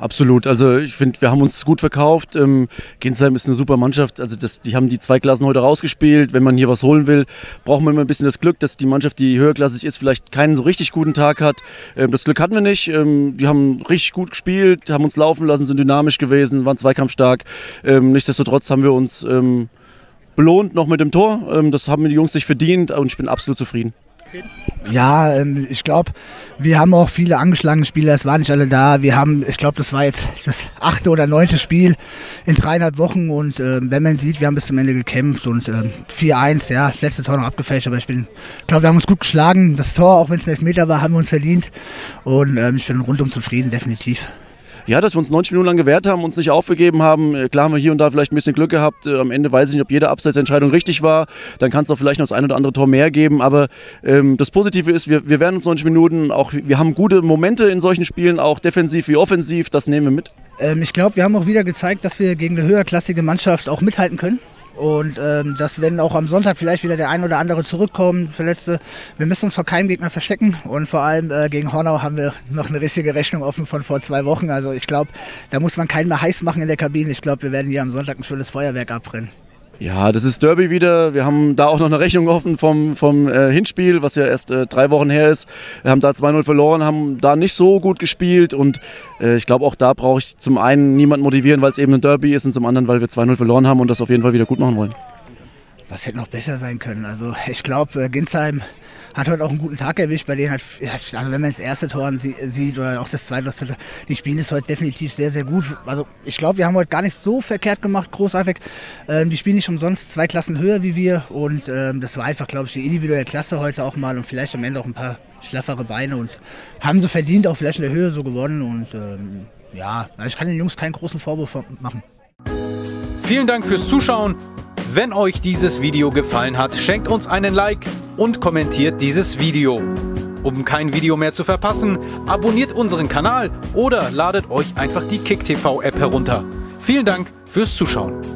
absolut. Also ich finde, wir haben uns gut verkauft. Ähm, Ginsheim ist eine super Mannschaft. Also das, die haben die zwei Klassen heute rausgespielt. Wenn man hier was holen will, braucht man immer ein bisschen das Glück, dass die Mannschaft, die höherklassig ist, vielleicht keinen so richtig guten Tag hat. Ähm, das Glück hatten wir nicht. Ähm, die haben richtig gut gespielt, haben uns laufen lassen, sind dynamisch gewesen, waren zweikampfstark. Ähm, nichtsdestotrotz haben wir uns ähm, belohnt noch mit dem Tor. Ähm, das haben die Jungs sich verdient und ich bin absolut zufrieden. Ja, ähm, ich glaube, wir haben auch viele angeschlagene Spieler, es waren nicht alle da. Wir haben, ich glaube, das war jetzt das achte oder neunte Spiel in dreieinhalb Wochen und äh, wenn man sieht, wir haben bis zum Ende gekämpft und äh, 4-1, ja, das letzte Tor noch abgefälscht, aber ich bin, glaube, wir haben uns gut geschlagen. Das Tor, auch wenn es ein Elfmeter war, haben wir uns verdient und ähm, ich bin rundum zufrieden, definitiv ja, dass wir uns 90 Minuten lang gewehrt haben, uns nicht aufgegeben haben. Äh, klar haben wir hier und da vielleicht ein bisschen Glück gehabt. Äh, am Ende weiß ich nicht, ob jede Abseitsentscheidung richtig war. Dann kann es auch vielleicht noch das ein oder andere Tor mehr geben. Aber ähm, das Positive ist, wir, wir werden uns 90 Minuten auch, wir haben gute Momente in solchen Spielen, auch defensiv wie offensiv. Das nehmen wir mit. Ähm, ich glaube, wir haben auch wieder gezeigt, dass wir gegen eine höherklassige Mannschaft auch mithalten können. Und ähm, dass wenn auch am Sonntag vielleicht wieder der ein oder andere zurückkommt, Verletzte, wir müssen uns vor keinem Gegner verstecken. Und vor allem äh, gegen Hornau haben wir noch eine richtige Rechnung offen von vor zwei Wochen. Also ich glaube, da muss man keinen mehr heiß machen in der Kabine. Ich glaube, wir werden hier am Sonntag ein schönes Feuerwerk abbrennen. Ja, das ist Derby wieder. Wir haben da auch noch eine Rechnung offen vom, vom äh, Hinspiel, was ja erst äh, drei Wochen her ist. Wir haben da 2-0 verloren, haben da nicht so gut gespielt und äh, ich glaube auch da brauche ich zum einen niemanden motivieren, weil es eben ein Derby ist und zum anderen, weil wir 2-0 verloren haben und das auf jeden Fall wieder gut machen wollen was hätte noch besser sein können. Also ich glaube, äh, Ginsheim hat heute auch einen guten Tag erwischt, bei denen hat, also wenn man das erste Tor sieht oder auch das zweite, das dritte, die spielen es heute definitiv sehr, sehr gut. Also ich glaube, wir haben heute gar nicht so verkehrt gemacht, großartig. Ähm, die spielen nicht umsonst zwei Klassen höher wie wir und ähm, das war einfach, glaube ich, die individuelle Klasse heute auch mal und vielleicht am Ende auch ein paar schlaffere Beine und haben so verdient auch vielleicht in der Höhe so gewonnen und ähm, ja, ich kann den Jungs keinen großen Vorwurf machen. Vielen Dank fürs Zuschauen. Wenn euch dieses Video gefallen hat, schenkt uns einen Like und kommentiert dieses Video. Um kein Video mehr zu verpassen, abonniert unseren Kanal oder ladet euch einfach die KickTV App herunter. Vielen Dank fürs Zuschauen.